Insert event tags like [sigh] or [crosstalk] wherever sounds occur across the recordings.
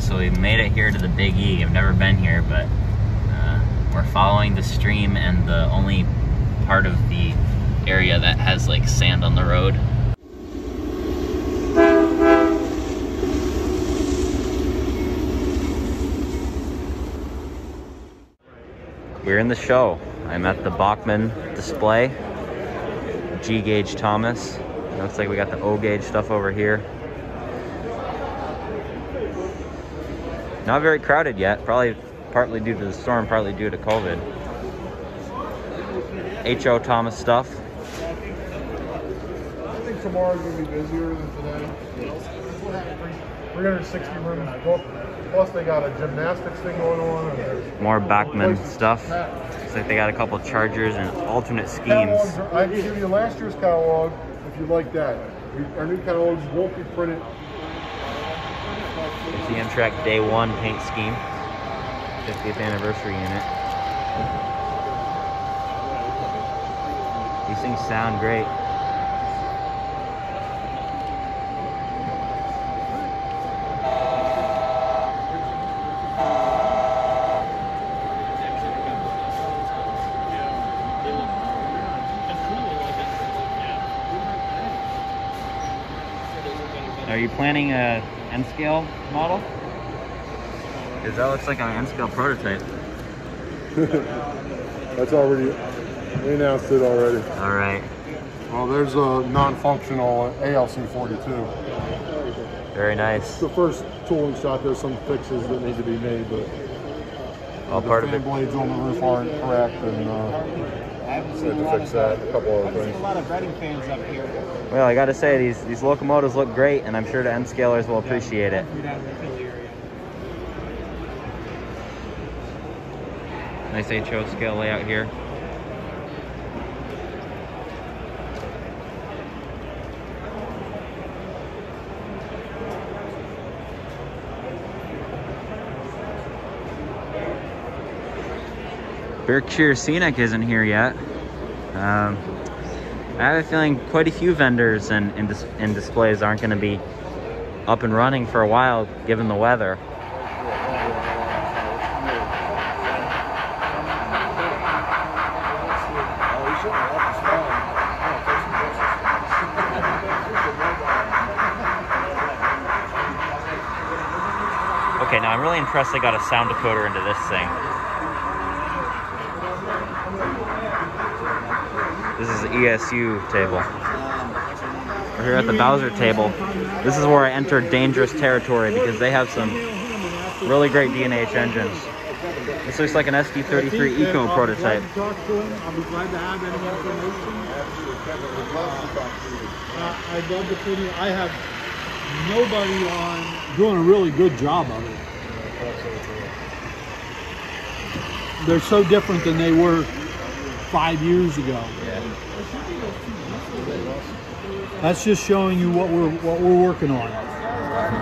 Okay, so we made it here to the Big E. I've never been here, but uh, we're following the stream and the only part of the area that has like sand on the road. We're in the show. I'm at the Bachmann display. G gauge Thomas. Looks like we got the O gauge stuff over here. Not very crowded yet. Probably partly due to the storm, partly due to COVID. HO Thomas stuff. I think tomorrow's gonna be busier than today. 360 rooms booked. Plus they got a gymnastics thing going on. And More Bachmann stuff. Looks like they got a couple chargers and alternate schemes. I can give you last year's catalog if you like that. Our new catalogs won't be printed. The Amtrak Day One paint scheme. 50th anniversary unit. These things sound great. Are you planning a N scale model? Because that looks like an N scale prototype. [laughs] That's already, we announced it already. All right, Well, there's a non-functional ALC 42. very nice. The first tooling shot, there's some fixes that need to be made, but All the part of fan it. blades on the roof aren't correct and, uh, I haven't so had to fix that, a couple I other things. a lot of Reading fans up here. Well, I gotta say these these locomotives look great, and I'm sure the N scalers will appreciate it. You're down in the Philly area. Nice HO scale layout here. Berkshire Scenic isn't here yet. Um, I have a feeling quite a few vendors and, dis- and displays aren't going to be up and running for a while given the weather. Okay, now I'm really impressed they got a sound decoder into this thing. This is the ESU table. We're here at the Bowser table. This is where I entered dangerous territory because they have some really great D&H engines. This looks like an SD33 Eco prototype. I'd love to put in, I have nobody on doing a really good job of it. They're so different than they were five years ago. That's just showing you what we're what we're working on. You got the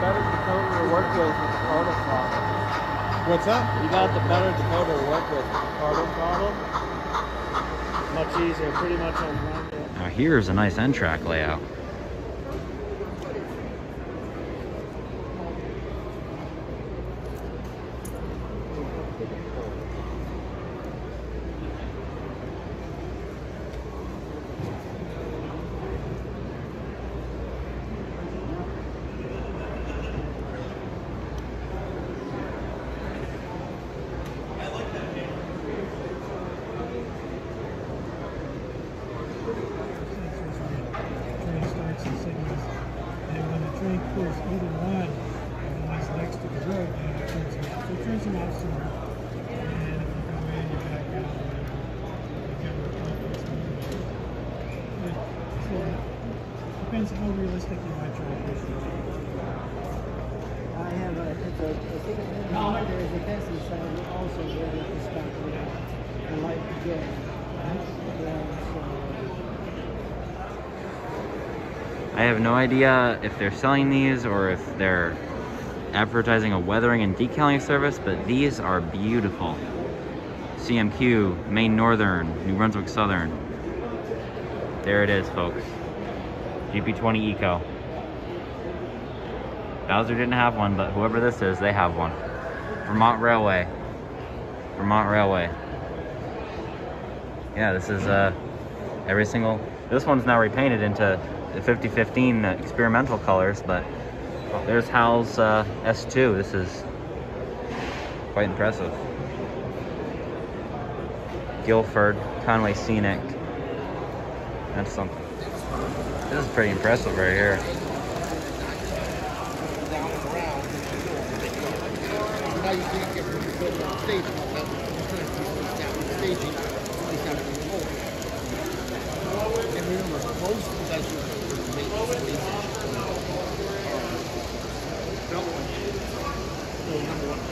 better decoder to work with with the Cardo throttle. What's that? You got the better decoder to work with with the Cardo throttle. Much easier, pretty much on one. Now here's a nice N track layout. train starts and signals. And when the train pulls either one, and the one's next to the road, then it turns them off. So it turns them off sooner. And if you come in, you back out, you get more confidence. in it. But, so, depends how realistic you want your operation. I have a, it's a, a there's a Tesla side also ready to start with the light again. I have no idea if they're selling these or if they're advertising a weathering and decaling service, but these are beautiful. CMQ, Maine Northern, New Brunswick Southern. There it is, folks. GP20 Eco. Bowser didn't have one, but whoever this is, they have one. Vermont Railway. Vermont Railway. Yeah, this is uh, every single. This one's now repainted into the 5015 experimental colors, but there's Hal's uh, S2. This is quite impressive. Guilford, Conway Scenic. That's something. This is pretty impressive right here. Now you can't get of the stage. That's staging. It's got to be removed. And remember, most of that's your maintenance. So number one, always speaking.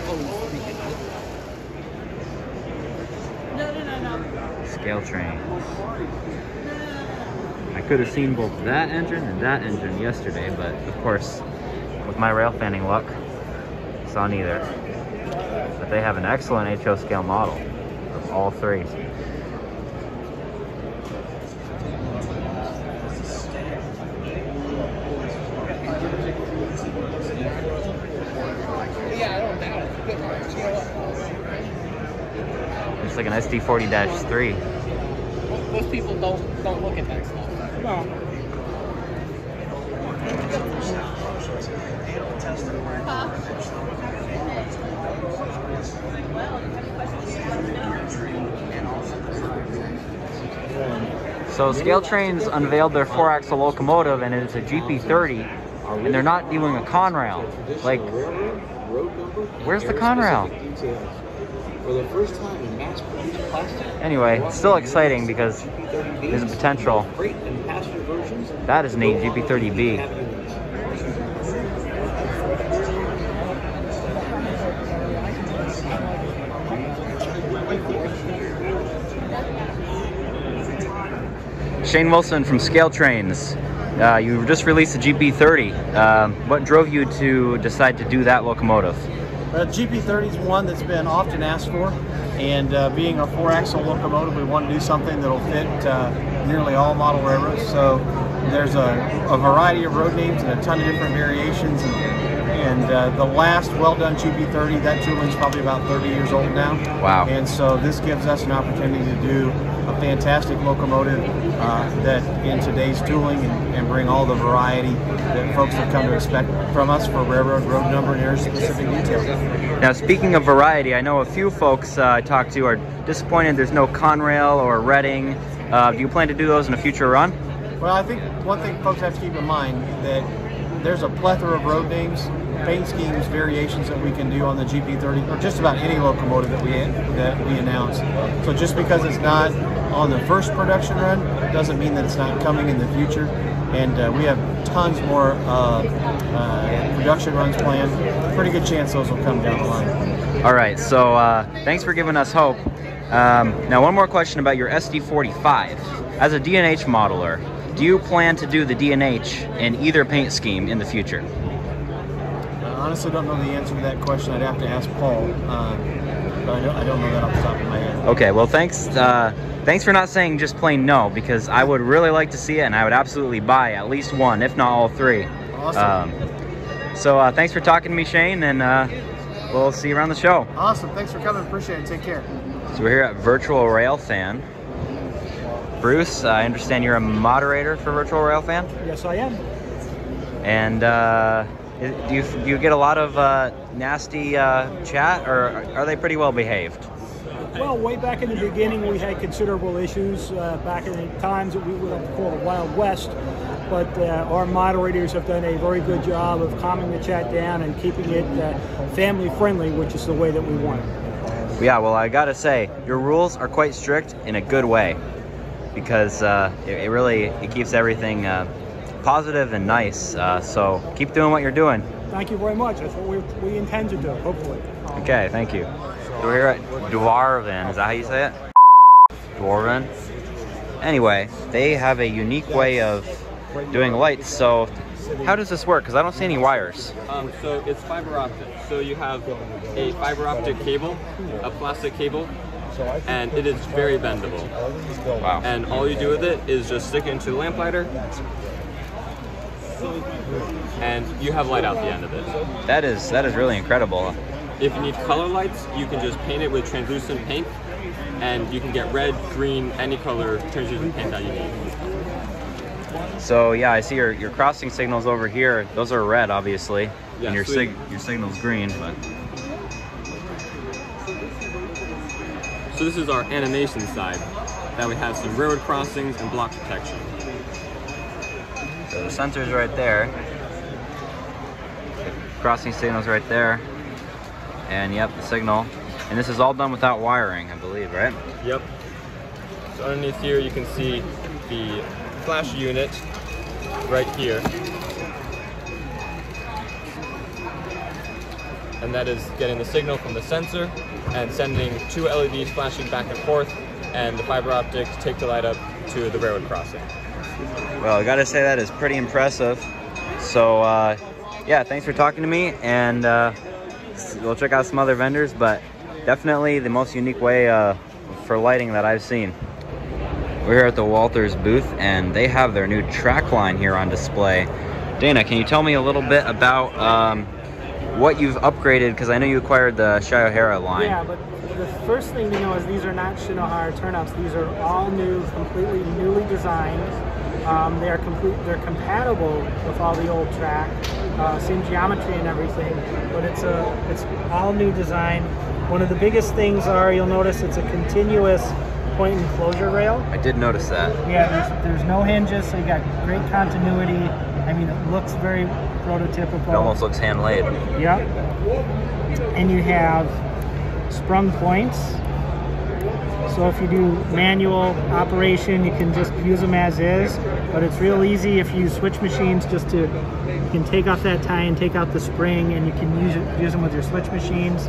Scale train. I could have seen both that engine and that engine yesterday, but of course, with my rail fanning luck, saw neither. But they have an excellent HO scale model of all three. 5040-3. Most people don't don't look at that stuff. No. So ScaleTrains unveiled their four-axle locomotive and it's a GP30 and they're not doing a Conrail. Like, where's the Conrail? For the first time Anyway, it's still exciting because there's a potential. That is an 8 GP30B. Shane Wilson from ScaleTrains. Uh, you just released a GP30. Um, what drove you to decide to do that locomotive? Uh, GP30 is one that's been often asked for, and uh, being a four-axle locomotive, we want to do something that'll fit uh, nearly all model railroads. So there's a, a variety of road names and a ton of different variations. And, and uh, the last well-done GP30, that tooling's probably about 30 years old now. Wow. And so this gives us an opportunity to do fantastic locomotive uh, that in today's tooling and, and bring all the variety that folks have come to expect from us for railroad road number and area specific details. Now, speaking of variety, I know a few folks uh, I talked to are disappointed there's no Conrail or Reading. Uh, do you plan to do those in a future run? Well, I think one thing folks have to keep in mind that there's a plethora of road names, paint schemes, variations that we can do on the GP30 or just about any locomotive that we that we announce. So just because it's not on the first production run doesn't mean that it's not coming in the future. And uh, we have tons more uh, uh, production runs planned. Pretty good chance those will come down the line. All right, so uh, thanks for giving us hope. Um, now, one more question about your SD45. As a D&H modeler, do you plan to do the D&H in either paint scheme in the future? I honestly don't know the answer to that question. I'd have to ask Paul, uh, but I don't, I don't know that off the top of my head. Okay, well, thanks. Uh, thanks for not saying just plain no, because I would really like to see it, and I would absolutely buy at least one, if not all three. Awesome. Um, so uh, thanks for talking to me, Shane, and uh, we'll see you around the show. Awesome. Thanks for coming. Appreciate it. Take care. So we're here at Virtual Railfan. Bruce, I understand you're a moderator for Virtual Railfan, yes, I am. and uh, i- do you do you get a lot of uh, nasty uh, chat, or are they pretty well behaved? Well, way back in the beginning, we had considerable issues uh, back in the times that we would have to call the Wild West. But uh, our moderators have done a very good job of calming the chat down and keeping it uh, family friendly, which is the way that we want it. Yeah, well, I gotta say, your rules are quite strict in a good way, because uh, it, it really it keeps everything uh, positive and nice. Uh, so keep doing what you're doing. Thank you very much. That's what we, we intend to do, hopefully. Okay, thank you. So we're here at Dwarvin. Is that how you say it? Dwarvin. Anyway, they have a unique way of doing lights. So how does this work? Because I don't see any wires. Um, so it's fiber optic. So you have a fiber optic cable, a plastic cable, and it is very bendable. Wow. And all you do with it is just stick it into the lamplighter, and you have light out the end of it. That is that is really incredible. If you need color lights, you can just paint it with translucent paint, and you can get red, green, any color translucent paint that you need. So yeah, I see your, your crossing signals over here. Those are red, obviously, Yeah, and your sweet. sig your signal's green. But So this is our animation side, that we have some railroad crossings and block protection. So the sensor's right there. Crossing signal's right there, and yep, the signal. And this is all done without wiring, I believe, right? Yep. So underneath here you can see the flash unit right here. And that is getting the signal from the sensor and sending two LEDs flashing back and forth and the fiber optics take the light up to the railroad crossing. Well, I gotta say that is pretty impressive. So, uh, yeah, thanks for talking to me, and uh, we'll check out some other vendors, but definitely the most unique way uh, for lighting that I've seen. We're here at the Walthers booth, and they have their new track line here on display. Dana, can you tell me a little bit about um, what you've upgraded? Because I know you acquired the Shinohara line. Yeah, but the first thing to know is these are not Shinohara turnouts. These are all new, completely newly designed. Um, they are complete. They're compatible with all the old track, uh, same geometry and everything. But it's a it's all new design. One of the biggest things are you'll notice it's a continuous point and closure rail. I did notice that. Yeah, there's, there's no hinges, so you got great continuity. I mean, it looks very prototypical. It almost looks hand laid. Yep. And you have sprung points. So if you do manual operation, you can just use them as is. But it's real easy if you switch machines just to, you can take off that tie and take out the spring and you can use it, use them with your switch machines.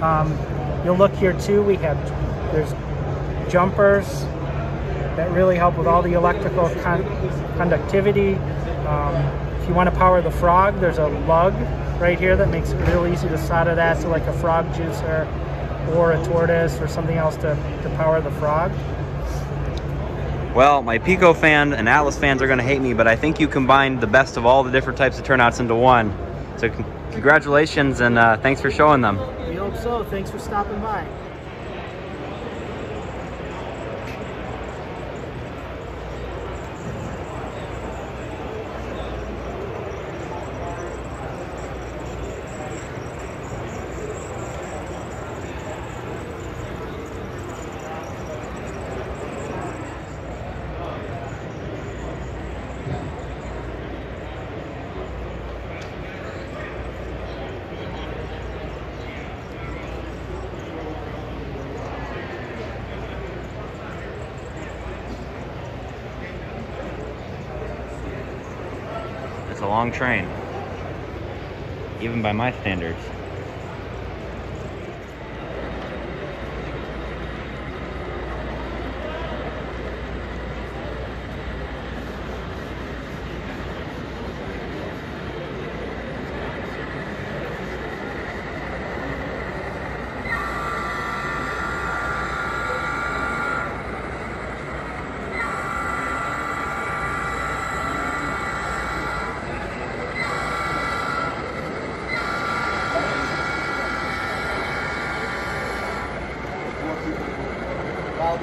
Um, you'll look here too, we have, there's jumpers that really help with all the electrical con- conductivity. Um, if you want to power the frog, there's a lug right here that makes it real easy to solder that so like a frog juicer or a tortoise or something else to, to power the frog. Well, my Peco fan and Atlas fans are going to hate me, but I think you combined the best of all the different types of turnouts into one. So, congratulations and uh, thanks for showing them. We hope so. Thanks for stopping by. Long train, even by my standards. Now,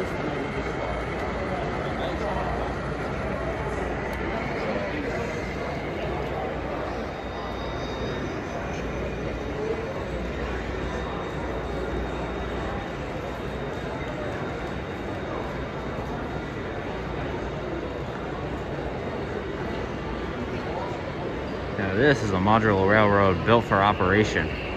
this is a modular railroad built for operation.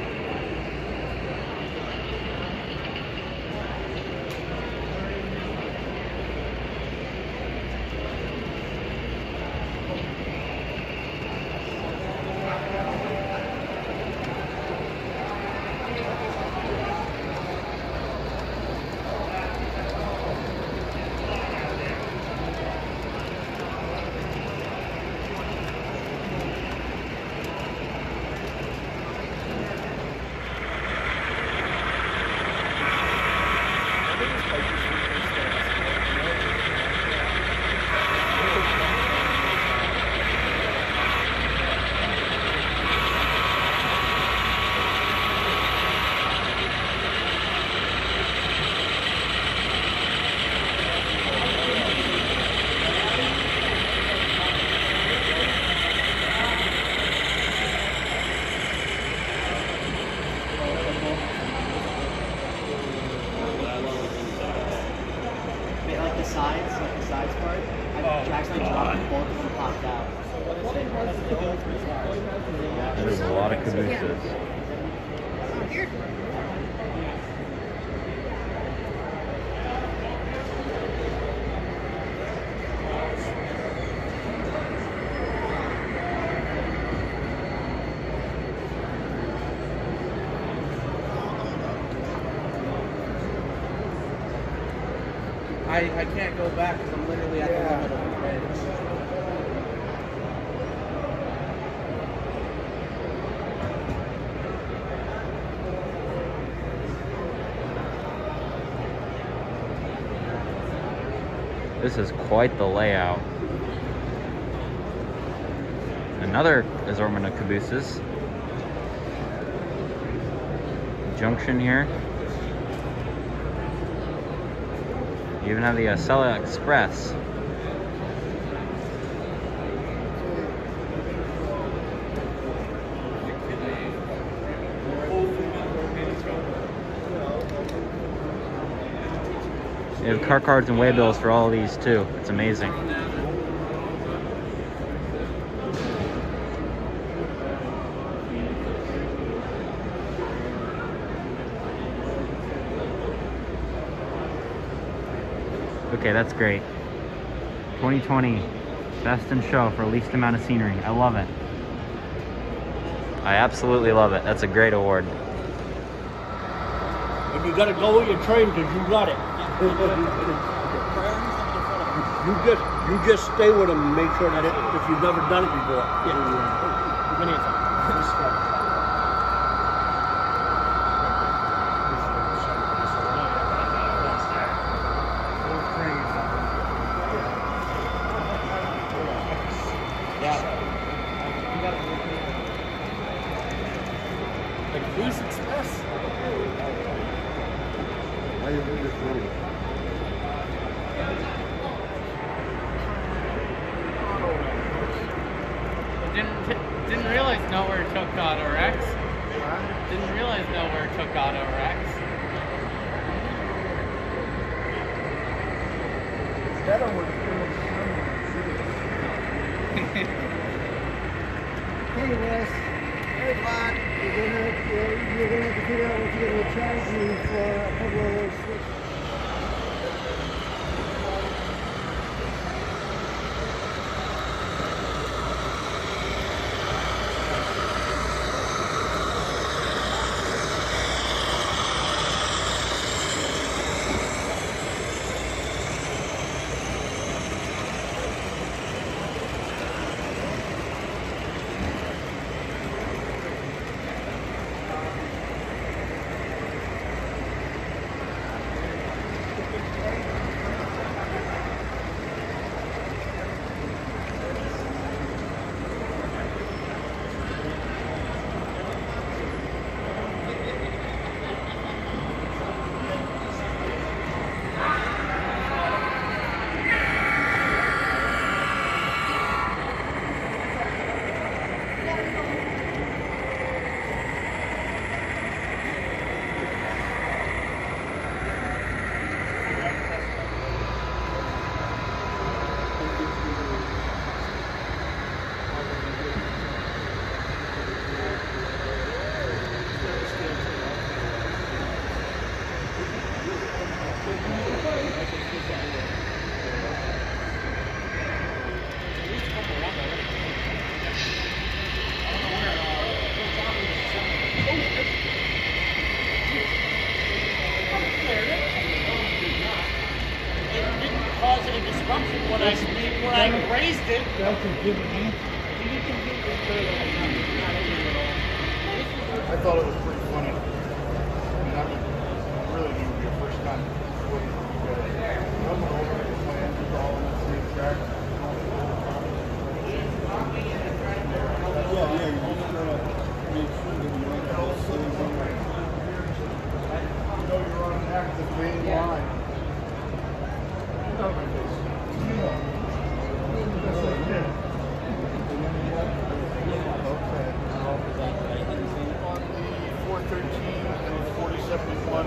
Go back because I'm literally at the limit of the bridge. This is quite the layout. Another assortment of cabooses. Junction here. You even have the uh, Acela Express. They have car cards and waybills for all these too. It's amazing. Okay, that's great. 2020 Best in Show for least amount of scenery. I love it. I absolutely love it. That's a great award. And you gotta go with your train because you got it. you just you just stay with them and make sure that it, if you've never done it before. Like when I when I raised it. I thought it was pretty funny. I mean, I would really do your first time working with you guys. I'm over the plans, it's all on the same track. Yeah, yeah, you just gotta make sure that you like all things on there. You know you're on an active main line. On the 413 and the 4071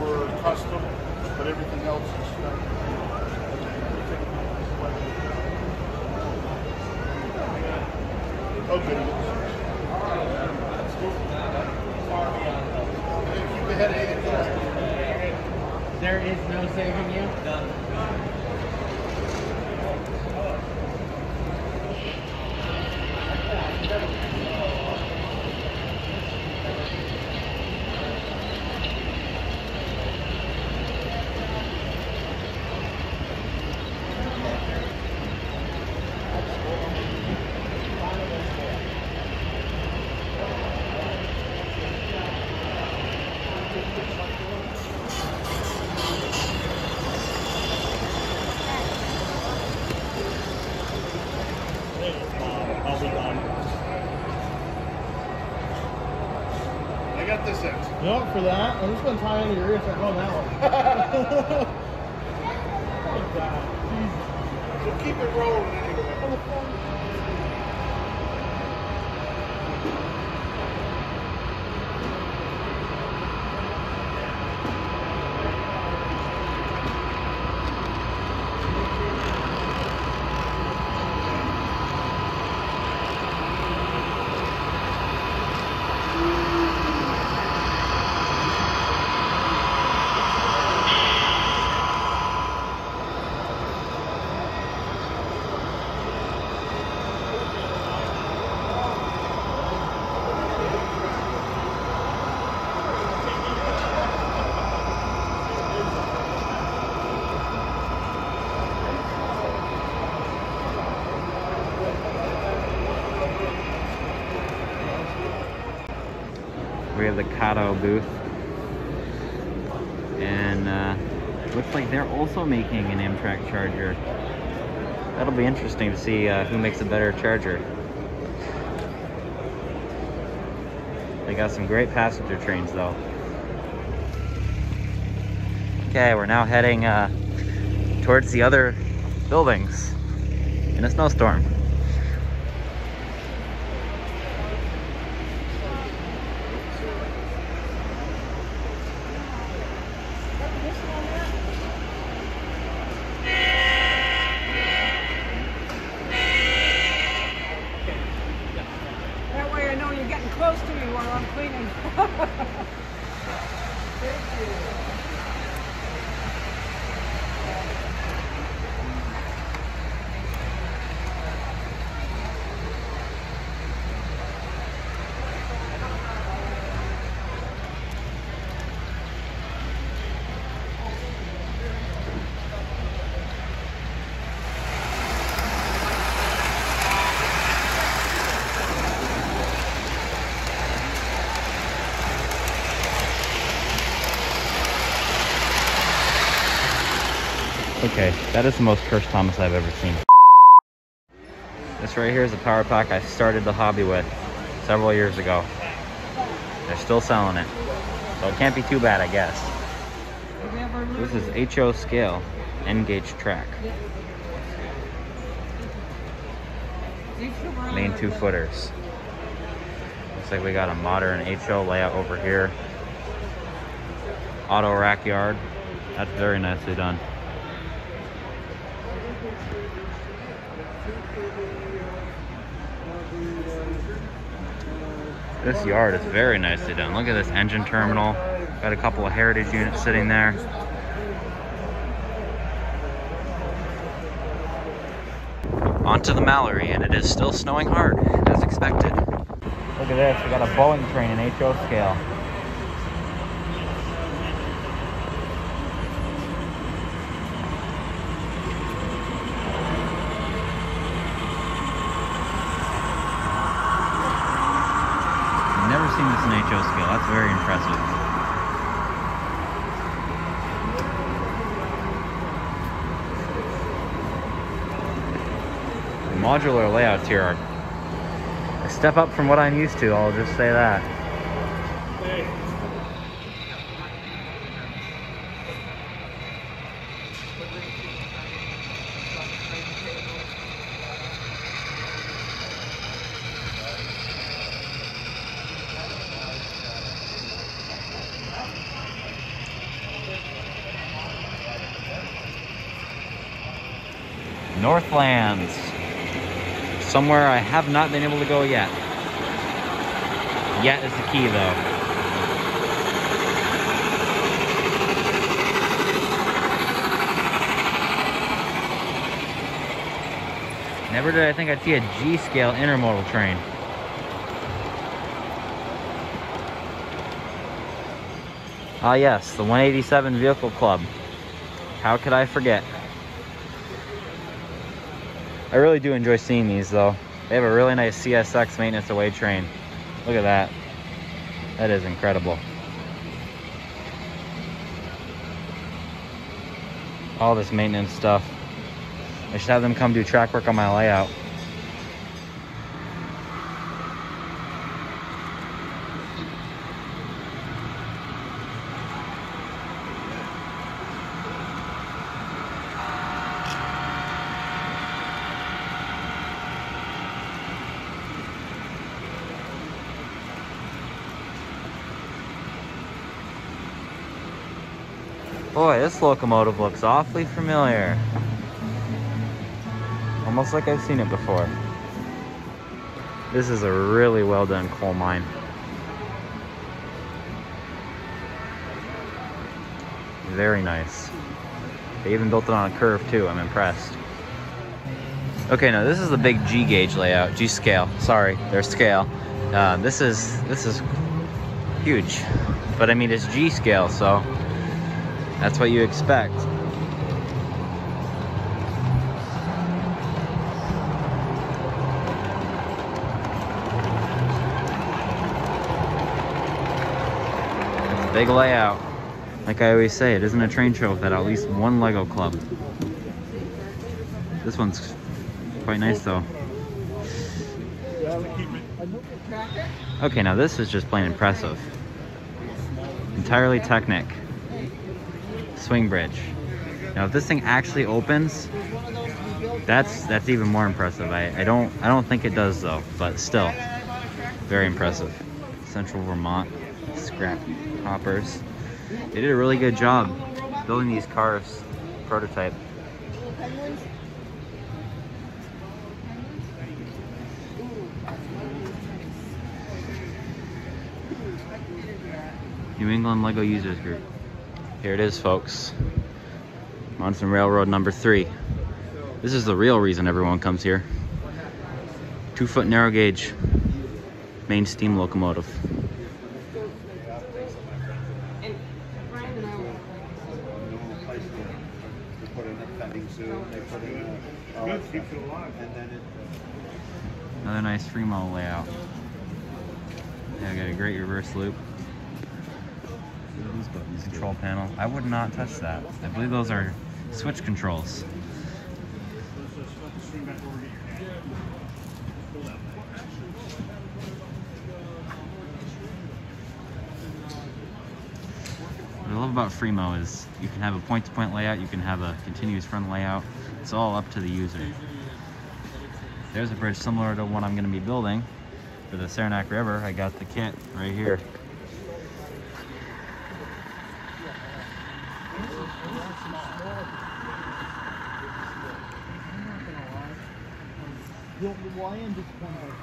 were custom, but everything else is spec. Okay. There is no saving you. I'll be gone. I got this end. You know what, for that, I'm just gonna tie into your ear so I go that. [laughs] Kato booth. And uh, looks like they're also making an Amtrak charger. That'll be interesting to see uh, who makes a better charger. They got some great passenger trains though. Okay, we're now heading uh, towards the other buildings in a snowstorm. That way I know you're getting close to me while I'm cleaning. [laughs] Okay, that is the most cursed Thomas I've ever seen. This right here is a power pack I started the hobby with several years ago. They're still selling it. So it can't be too bad, I guess. This is HO scale, N-gauge track. Main two footers. Looks like we got a modern HO layout over here. Auto rack yard. That's very nicely done. This yard is very nicely done. Look at this engine terminal. Got a couple of heritage units sitting there. Onto the Mallory, and it is still snowing hard, as expected. Look at this, we got a Boeing train in HO scale. I've never seen this in HO scale. That's very impressive. The modular layouts here are a step up from what I'm used to, I'll just say that. Northlands. Somewhere I have not been able to go yet. Yet is the key though. Never did I think I'd see a G-scale intermodal train. Ah yes, the 187 Vehicle Club. How could I forget? I really do enjoy seeing these though. They have a really nice CSX maintenance away train. Look at that. That is incredible. All this maintenance stuff. I should have them come do track work on my layout. Boy, this locomotive looks awfully familiar. Almost like I've seen it before. This is a really well done coal mine. Very nice. They even built it on a curve too, I'm impressed. Okay, now this is the big G gauge layout, G scale, sorry, their scale. Uh, this is, this is huge, but I mean it's G scale, so that's what you expect. It's a big layout. Like I always say, it isn't a train show without at least one Lego club. This one's quite nice though. Okay, now this is just plain impressive. Entirely Technic swing bridge. Now if this thing actually opens, that's that's even more impressive. I, I don't I don't think it does though, but still very impressive. Central Vermont scrap hoppers. They did a really good job building these cars prototype. New England Lego Users Group. Here it is, folks. Monson Railroad number three. This is the real reason everyone comes here. Two foot narrow gauge main steam locomotive. Another nice Fremo layout. Yeah, got a great reverse loop. Control panel. I would not touch that. I believe those are switch controls. What I love about Fremo is you can have a point-to-point -point layout, you can have a continuous front layout. It's all up to the user. There's a bridge similar to one I'm going to be building for the Saranac River. I got the kit right here. The YN disappointed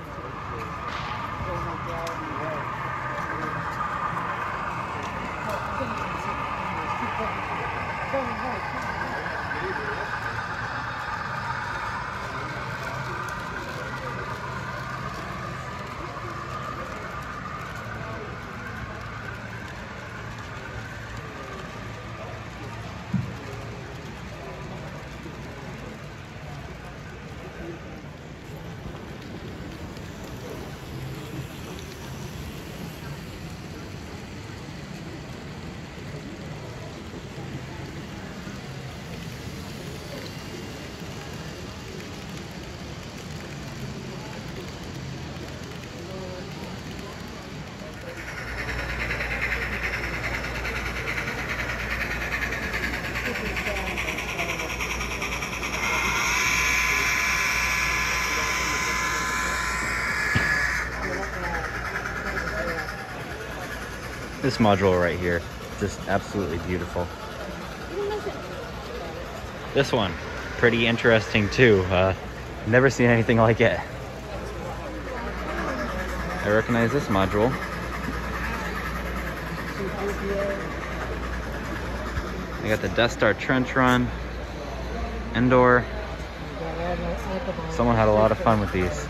This module right here, just absolutely beautiful. This one, pretty interesting too. Uh, never seen anything like it. I recognize this module. I got the Death Star Trench Run, Endor, Someone had a lot of fun with these.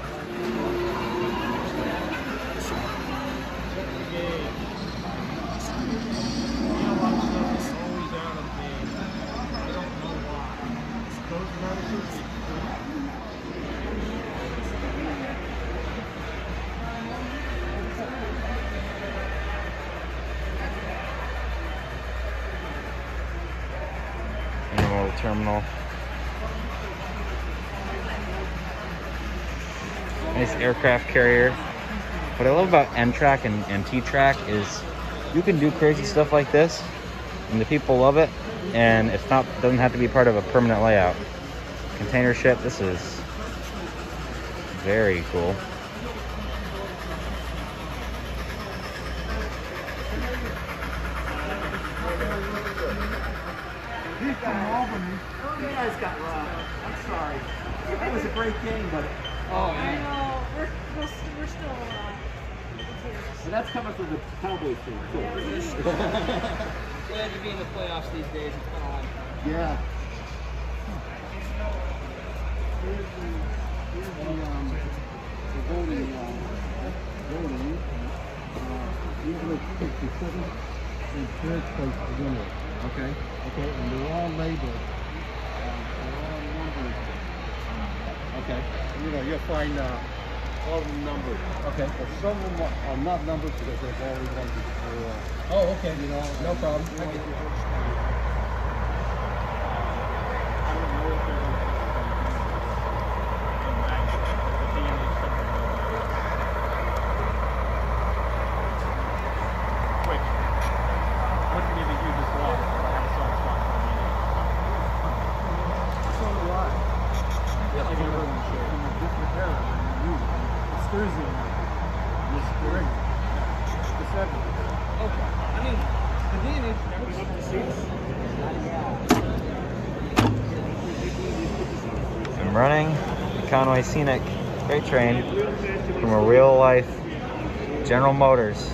Terminal. Nice aircraft carrier. What I love about N-Trak and, and T-Trak is you can do crazy stuff like this and the people love it and it's not doesn't have to be part of a permanent layout. Container ship, this is very cool. He's from Albany. Oh, you guys got robbed. I'm sorry. It was a great game, but Oh, I know. We're, we're, we're still uh, So that's coming from the Cowboys fan. Cool. Glad to be in the playoffs these days. It's been on. Yeah. Here's the, here's the, um, the voting, um, voting. Uh, usually pick the second and third place to win it. Okay. Okay, and they're all labeled. Um, they're all numbered. Okay. You know, you'll find, uh, all the numbers. Okay. But some of them are, not numbered because they've already won before. Oh, okay. You know, No problem. I don't know if they're gonna- Wasn't even you just lost, but I saw it start for me. So do I. Yeah, I get it. In a different era than you. It's Thursday night. It's great. The seventh. Okay. I mean, the DNA never looked the seats. I'm running Conway Scenic freight train from a real life General Motors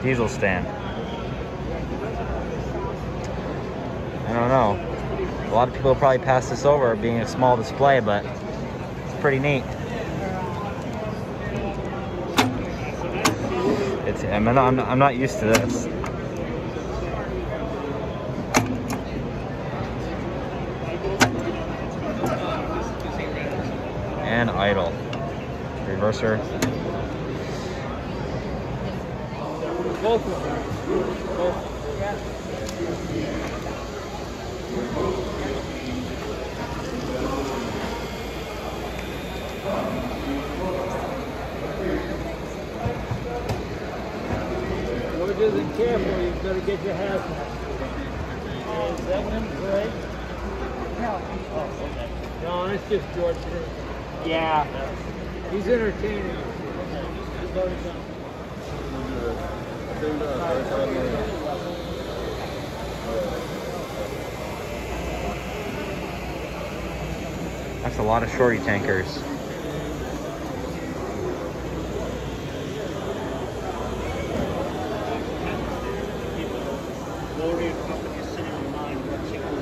diesel stand. I don't know. A lot of people probably pass this over being a small display, but it's pretty neat. It's, I'm not- I'm not used to this. And idle. Reverser. Both of them. Both. George isn't careful, you better get your hazmat. Is that one Greg? No. Oh, okay. No, it's just George. Yeah. He's entertaining. He's already done. That's a lot of shorty tankers. Loaded company sitting in line, what's it going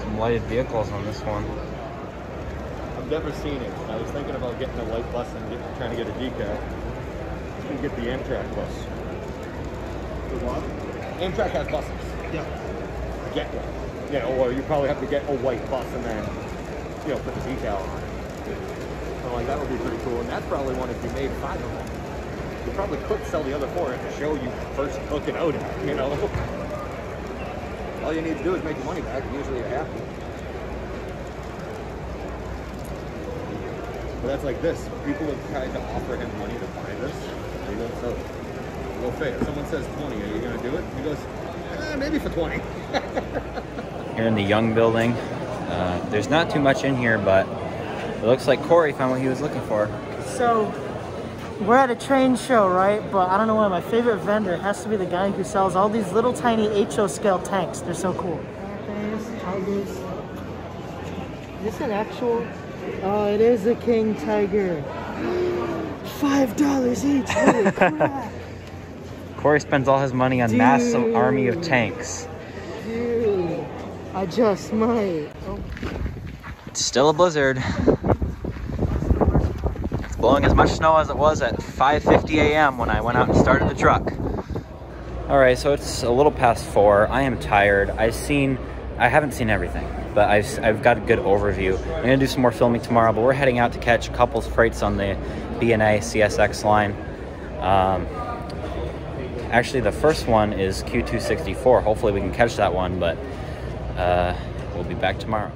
Some lighted vehicles on this one. I've never seen it. I was thinking about getting a light bus and get, trying to get a decal. I'm gonna get the Amtrak bus. The what? Amtrak has buses. Yeah. Get one. Yeah, or you probably have to get a white bus and then, you know, put the decal on it. So like that would be pretty cool. And that's probably one if you made five of them. You probably could sell the other four to show you first took it out, you know. [laughs] All you need to do is make your money back, and usually you're happy. But that's like this. People have tried to offer him money to buy this. He won't sell it. Go fair. If someone says 20, are you going to do it? He goes, eh, maybe for 20. [laughs] Here in the Young building. Uh, there's not too much in here, but it looks like Corey found what he was looking for. So, we're at a train show, right? But I don't know why my favorite vendor has to be the guy who sells all these little tiny HO scale tanks. They're so cool. Tigers. Is this an actual? Oh, it is a king tiger. Five dollars each. Holy [laughs] crap! Corey spends all his money on massive army of tanks. Dude, I just might. Oh. It's still a blizzard. Blowing as much snow as it was at 5:50 a.m. when I went out and started the truck. All right, so it's a little past four. I am tired. I've seen, I haven't seen everything, but I've I've got a good overview. I'm gonna do some more filming tomorrow, but we're heading out to catch a couple freights on the B&A CSX line. Um, actually, the first one is Q264. Hopefully, we can catch that one, but uh, we'll be back tomorrow.